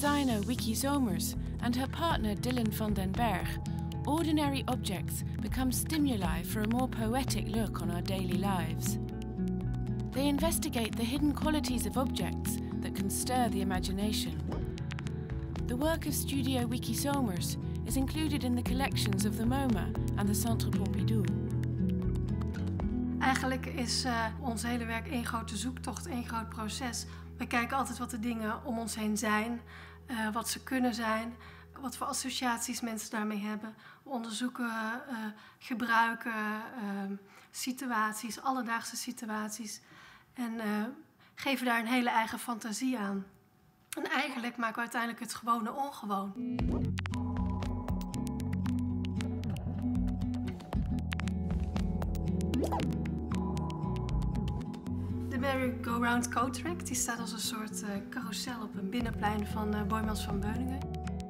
designer Wiki Zomers and her partner Dylan van den Berg, ordinary objects become stimuli for a more poetic look on our daily lives. They investigate the hidden qualities of objects that can stir the imagination. The work of Studio Wiki Somers is included in the collections of the MoMA and the Centre Pompidou. Eigenlijk is uh, ons hele werk één grote zoektocht, één groot proces. We kijken altijd wat de dingen om ons heen zijn, uh, wat ze kunnen zijn, wat voor associaties mensen daarmee hebben. We onderzoeken uh, gebruiken, situaties, alledaagse situaties. En geven daar een hele eigen fantasie aan. En eigenlijk maken we uiteindelijk het gewone ongewoon. Merry-go-round coat die staat als een soort uh, carousel op een binnenplein van uh, Boymans van Beuningen.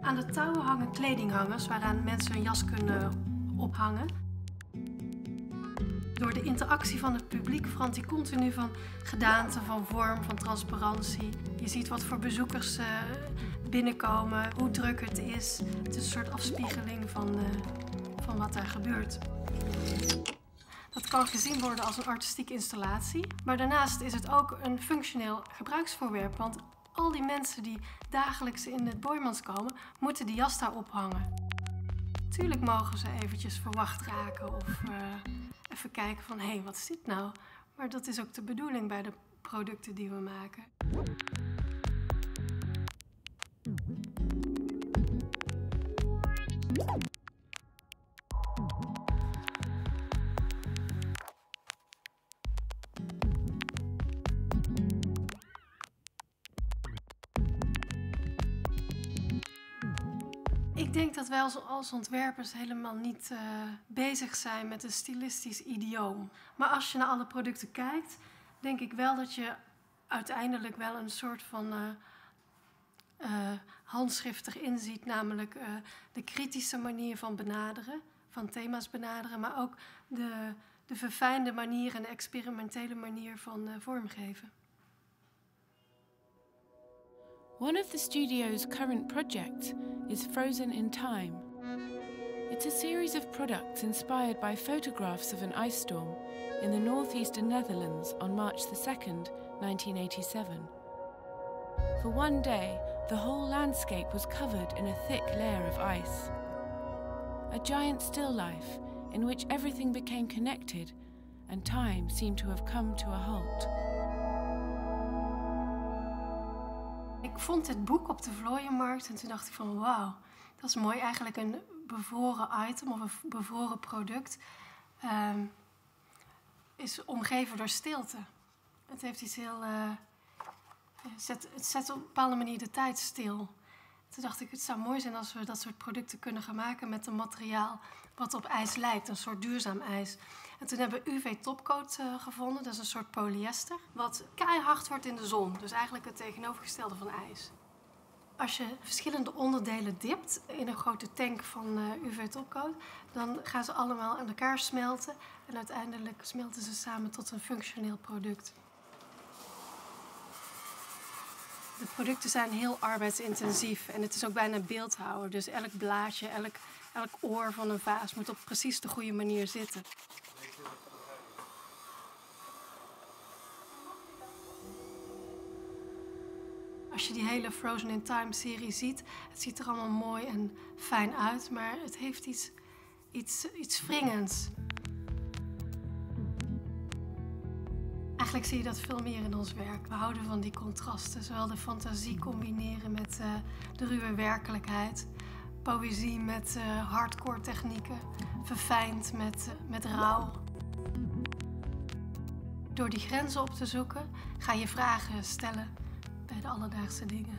Aan de touwen hangen kledinghangers waaraan mensen hun jas kunnen ophangen. Door de interactie van het publiek verandert hij continu van gedaante, van vorm, van transparantie. Je ziet wat voor bezoekers uh, binnenkomen, hoe druk het is. Het is een soort afspiegeling van, van wat daar gebeurt. Dat kan gezien worden als een artistieke installatie, maar daarnaast is het ook een functioneel gebruiksvoorwerp. Want al die mensen die dagelijks in het Boymans komen, moeten die jas daar ophangen. Tuurlijk mogen ze eventjes verwacht raken of uh, even kijken van hé, hey, wat is dit nou? Maar dat is ook de bedoeling bij de producten die we maken. Ik denk dat wij als, als ontwerpers helemaal niet uh, bezig zijn met een stilistisch idioom. Maar als je naar alle producten kijkt, denk ik wel dat je uiteindelijk wel een soort van uh, uh, handschrift erin ziet. Namelijk de kritische manier van benaderen, van thema's benaderen. Maar ook de, de verfijnde manier en de experimentele manier van vormgeven. One of the studio's current projects is Frozen in Time. It's a series of products inspired by photographs of an ice storm in the northeastern Netherlands on March the 2nd, 1987. For one day, the whole landscape was covered in a thick layer of ice. A giant still life in which everything became connected and time seemed to have come to a halt. Vond het boek op de Vlooienmarkt en toen dacht ik van wauw, dat is mooi. Eigenlijk een bevroren item of een bevroren product um, is omgeven door stilte. Het heeft iets heel... Uh, zet, het zet op een bepaalde manier de tijd stil. Toen dacht ik, het zou mooi zijn als we dat soort producten kunnen gaan maken met een materiaal wat op ijs lijkt, een soort duurzaam ijs. En toen hebben we UV topcoat uh, gevonden, dat is een soort polyester, wat keihard wordt in de zon. Dus eigenlijk het tegenovergestelde van ijs. Als je verschillende onderdelen dipt in een grote tank van uh, UV topcoat, dan gaan ze allemaal aan elkaar smelten en uiteindelijk smelten ze samen tot een functioneel product. De producten zijn heel arbeidsintensief en het is ook bijna beeldhouwer. Dus elk blaadje, elk, elk oor van een vaas moet op precies de goede manier zitten. Als je die hele Frozen in Time serie ziet, het ziet er allemaal mooi en fijn uit, maar het heeft iets, iets, iets wringends. Eigenlijk zie je dat veel meer in ons werk. We houden van die contrasten, zowel de fantasie combineren met uh, de ruwe werkelijkheid, poëzie met uh, hardcore technieken, verfijnd met, uh, met rouw. Door die grenzen op te zoeken ga je vragen stellen bij de alledaagse dingen.